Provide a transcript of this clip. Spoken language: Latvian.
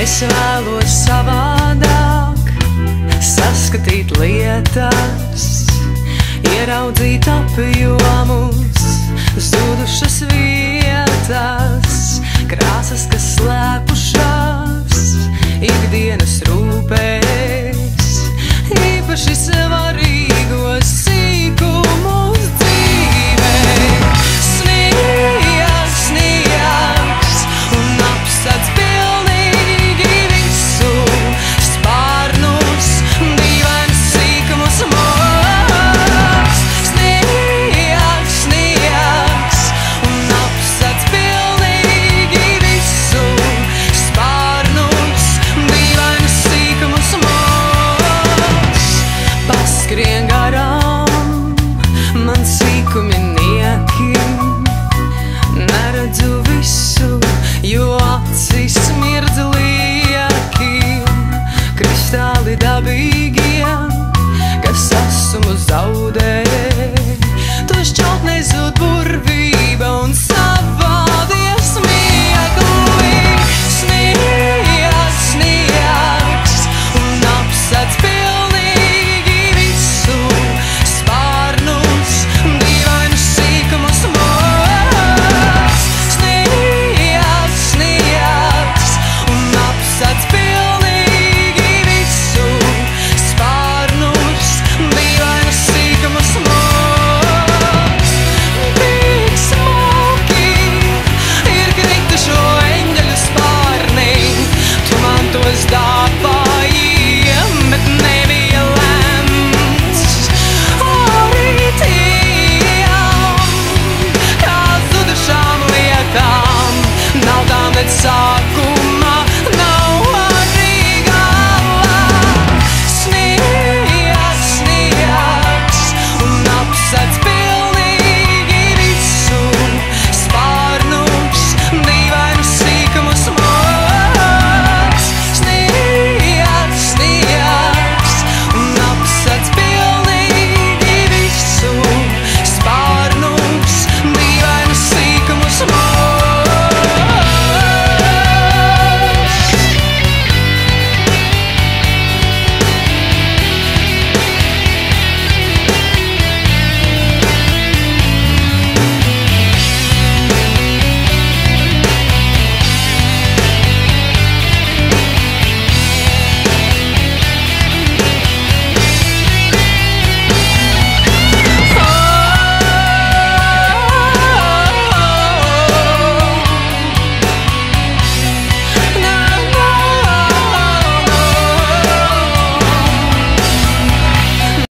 Es vēlos savādāk saskatīt lietas, ieraudzīt apjomus, zudušas vietas, krāsas, kas slēpušās, ikdienas rūpēs, īpaši sev.